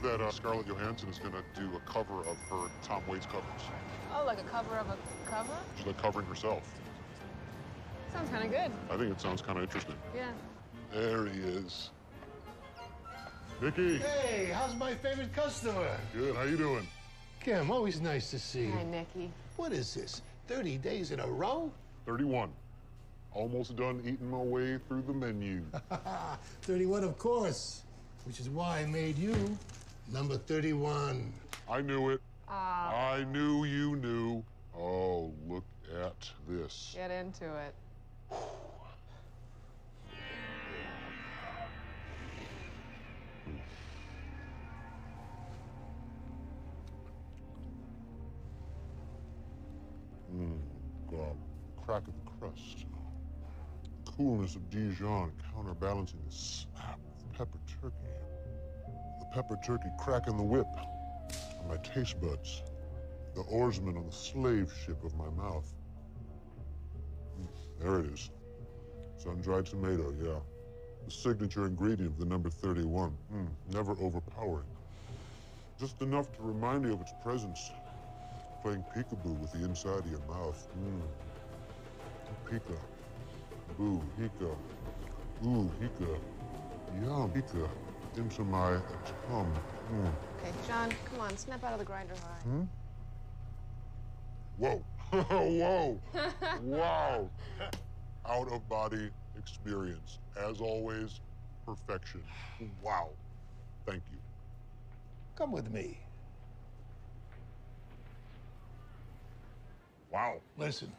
heard that uh, Scarlett Johansson is going to do a cover of her Tom Waits covers. Oh, like a cover of a cover? She's like covering herself. Sounds kind of good. I think it sounds kind of interesting. Yeah. There he is. Mickey. Hey, how's my favorite customer? Good. How you doing? Kim, always nice to see you. Hi, Nicky. What is this? 30 days in a row? 31. Almost done eating my way through the menu. 31, of course. Which is why I made you number 31. I knew it. I knew you knew. Oh, look at this. Get into it. uh, crack of the crust. Coolness of Dijon counterbalancing the slap of pepper turkey. Pepper turkey cracking the whip on my taste buds. The oarsman on the slave ship of my mouth. There it is. Sun-dried tomato, yeah. The signature ingredient of the number 31. Mm, never overpowering. Just enough to remind you of its presence playing peekaboo with the inside of your mouth. Mm. Pika. Boo, hika. Ooh, hika. Yum, hika. Into my tongue. Mm. Okay, John, come on, snap out of the grinder high. Whoa. Whoa. wow. Out of body experience. As always, perfection. Wow. Thank you. Come with me. Wow. Listen,